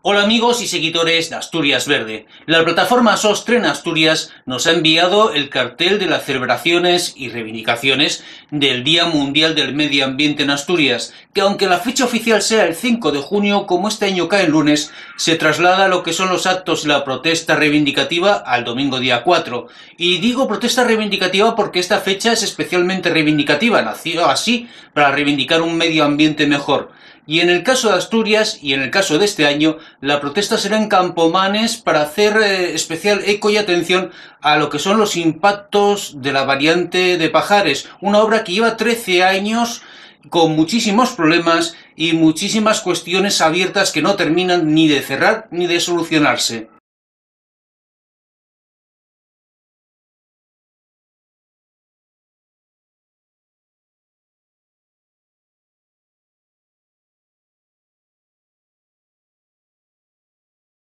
Hola amigos y seguidores de Asturias Verde. La plataforma Sostren Asturias nos ha enviado el cartel de las celebraciones y reivindicaciones del Día Mundial del Medio Ambiente en Asturias, que aunque la fecha oficial sea el 5 de junio, como este año cae el lunes, se traslada a lo que son los actos y la protesta reivindicativa al domingo día 4. Y digo protesta reivindicativa porque esta fecha es especialmente reivindicativa, nació así para reivindicar un medio ambiente mejor. Y en el caso de Asturias y en el caso de este año, la protesta será en Campomanes para hacer eh, especial eco y atención a lo que son los impactos de la variante de Pajares, una obra que lleva 13 años con muchísimos problemas y muchísimas cuestiones abiertas que no terminan ni de cerrar ni de solucionarse.